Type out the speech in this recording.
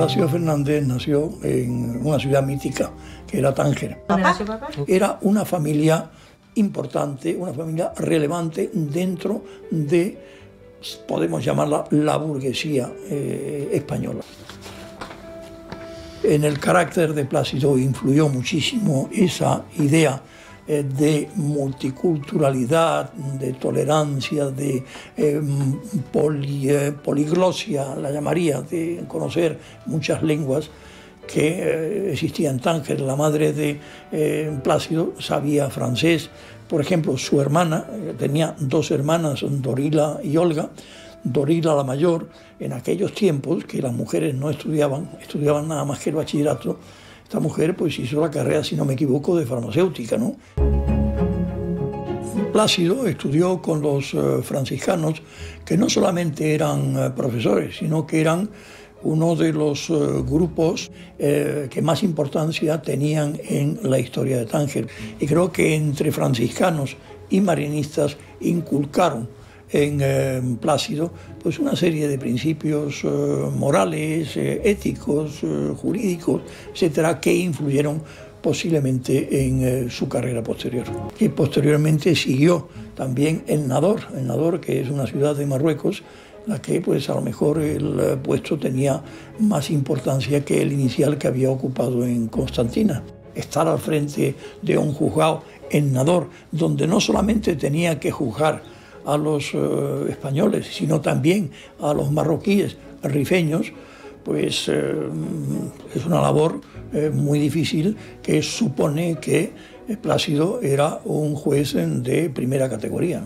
Plácido Fernández nació en una ciudad mítica que era Tánger. Era una familia importante, una familia relevante dentro de, podemos llamarla, la burguesía eh, española. En el carácter de Plácido influyó muchísimo esa idea de multiculturalidad, de tolerancia, de eh, eh, poliglosia, la llamaría, de conocer muchas lenguas que eh, existía en Tánger. La madre de eh, Plácido sabía francés. Por ejemplo, su hermana, eh, tenía dos hermanas, Dorila y Olga. Dorila la mayor, en aquellos tiempos que las mujeres no estudiaban, estudiaban nada más que el bachillerato, esta mujer pues hizo la carrera, si no me equivoco, de farmacéutica, ¿no? Plácido estudió con los eh, franciscanos, que no solamente eran eh, profesores, sino que eran uno de los eh, grupos que más importancia tenían en la historia de Tánger. Y creo que entre franciscanos y marinistas inculcaron en eh, Plácido pues una serie de principios eh, morales, eh, éticos, jurídicos, etcétera, que influyeron posiblemente en su carrera posterior. Y posteriormente siguió también en Nador, en Nador, que es una ciudad de Marruecos, la que pues a lo mejor el puesto tenía más importancia que el inicial que había ocupado en Constantina. Estar al frente de un juzgado en Nador, donde no solamente tenía que juzgar a los eh, españoles, sino también a los marroquíes rifeños, pues eh, es una labor eh, muy difícil que supone que Plácido era un juez de primera categoría.